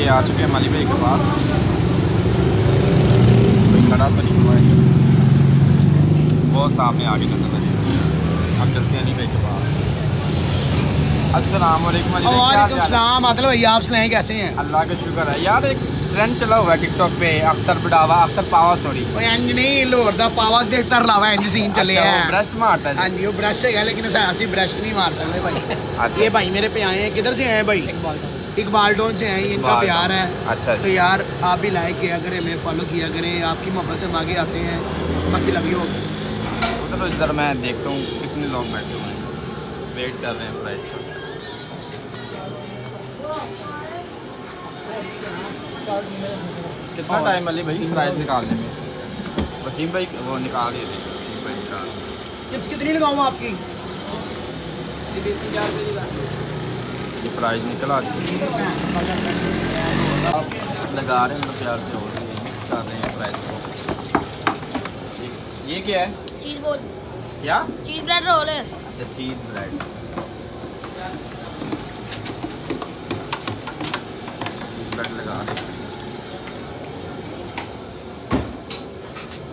ये आ चुके हैं माली भाई के पास कोई खड़ा तो नहीं हुआ है बहुत सामने आगे नजर लगे अब चलते हैं अली भाई के पास अस्सलाम वालेकुम अली भाई, क्या हाल चाल है? सलाम आदिल भैया आप सुनाए कैसे हैं अल्लाह का शुक्र है यार एक ट्रेंड चला हुआ है टिकटॉक पे अख्तर बडावा अख्तर पावा सॉरी ਉਹ ਇੰਜ ਨਹੀਂ ਲੋਰ ਦਾ ਪਾਵਾ ਦੇਖ ਤਰ ਲਾਵਾ ਇੰਜ ਸੀਨ ਚੱਲੇ ਆ ब्रेस्ट मारता है ਹਾਂਜੀ ਉਹ ब्रश है लेकिन ऐसा ਅਸੀਂ ब्रश नहीं मार सकते भाई अच्छा। ये भाई मेरे पे आए हैं किधर से आए हैं भाई इकबाल टोन से हैं इनका प्यार है। अच्छा तो यार आप भी लाइक किया करें हमें फॉलो किया करें आपकी मोहब्बत से हम आगे आते हैं। बाकी लव यू उधर इधर मैं देखता हूँ कितने लोग बैठे हुए हैं। वेट कर रहे हैं फ़्लाइट कितना टाइम अली भाई प्राइस निकालने में? वसीम भाई वो निकाल भाई निकाल। चिप्स कितनी लगाऊँ आपकी? ये प्राइस निकल आ चुकी है लगा रहे हैं मतलब प्यार से हो रही है मिक्स कर रहे हैं प्राइस को। ये- क्या है? चीज़ बोल क्या? चीज़ ब्रेड रोल है। अच्छा चीज़ ब्रेड ब्रेड लगा दे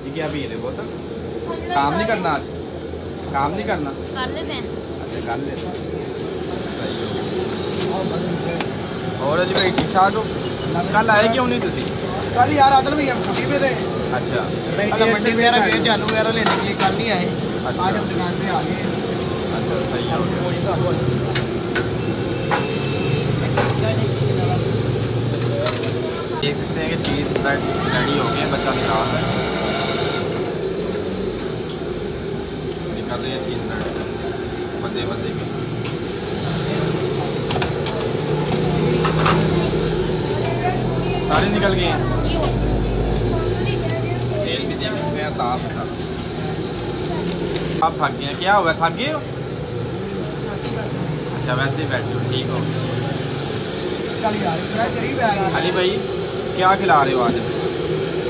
ये क्या भी है देखो तो काम नहीं करना आज? काम नहीं करना? कर लेते हैं। अच्छा कर लेते हैं। और अली भाई ठीक ठाक हो कल आए क्यों नहीं तुसी कल यार आदिल भैया छुट्टी पे थे अच्छा कल मंडी वगैरह गए चालू वगैरह लेने के लिए कल नहीं आए। आज हम दुकान पे आ गए अच्छा सही हो देख सकते हैं कि चीज़ ब्रेड रेडी हो गए हैं, बच्चा निकाल रहा है निकाल रहे हैं चीज़ ब्रेड बंदे बंदे के सारे निकल गए हैं। तेल भी देख सकते हैं साफ़ है सारा आप थक गए हैं क्या? होगा थक गए हो? अच्छा वैसे ही बैठे हो ठीक हो। है अली भाई क्या खिला रहे हो आज?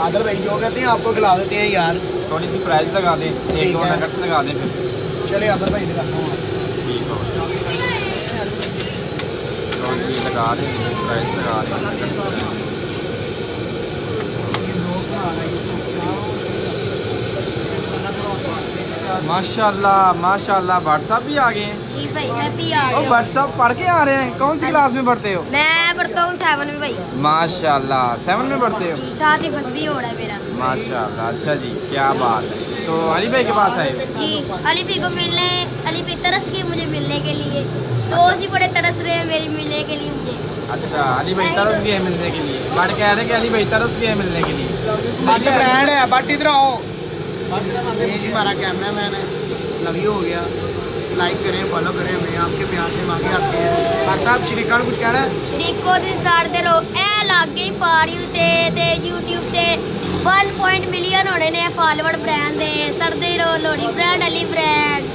आदिल भाई जो कहते हैं आपको खिला देते हैं यार। थोड़ी सी प्राइस लगा दें एक दो। नगट्स लगा दें फिर। चले आदिल भाई दिखाता हूँ। ठीक हो। लगा दें प्राइस लगा दें। माशाल्लाह माशाल्लाह व्हाट्सअप भी आ गए हैं। जी भाई हैप्पी आ ओ व्हाट्सअप पढ़ के आ रहे हैं। कौन सी क्लास में पढ़ते हो? मैं पढ़ता हूँ सेवन में भाई। माशाल्लाह सेवन में पढ़ते हो? जी साथ ही फंस भी हो रहा है मेरा। माशाल्लाह अच्छा जी क्या बात है। तो अली भाई के पास आए? जी अली भी को मिलने अली भी तरस गई मुझे मिलने के लिए। दोस्त ही बड़े तरस रहे हैं मेरी मिलने के लिए मुझे। अच्छा अली भाई तरस गए मिलने के लिए। बट कह रहे हैं कि अली भाई तरस गए मिलने के लिए। बट ब्रांड है। बट इधर आओ। ये जी हमारा कैमरा मैन है लव यू हो गया लाइक करें फॉलो करें हमें आपके प्यार से हम आगे आते हैं और साहब श्रीकाल कुछ कहना है ਸ਼ਰੀਕੋ ਦੀ ਸਾੜਦੇ ਰਹੋ ਐ ਲੱਗ ਗਈ ਪਾਰੀ ਤੇ ਤੇ YouTube ਤੇ 1. ਮਿਲੀਅਨ ਹੋਣੇ ਨੇ ਫਾਲੋਅਰ ਬ੍ਰਾਂਡ ਦੇ ਸਰਦੇ ਰਹੋ ਲੋੜੀ ਬ੍ਰਾਂਡ ਅਲੀ ਬ੍ਰਾਂਡ